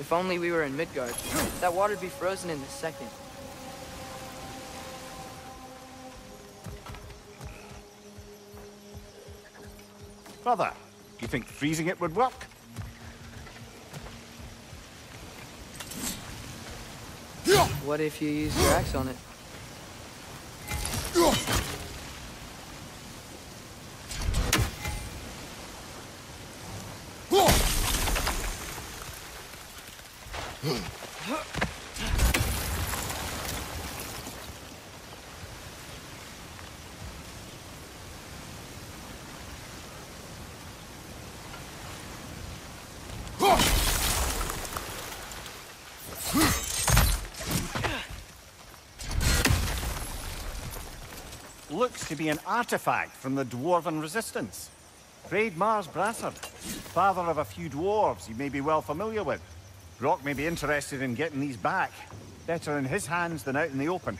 If only we were in Midgard. That water'd be frozen in a second. Brother, do you think freezing it would work? What if you use your axe on it? Looks to be an artifact from the Dwarven Resistance. Hreidmar's Brassard, father of a few dwarves you may be well familiar with. Brok may be interested in getting these back. Better in his hands than out in the open.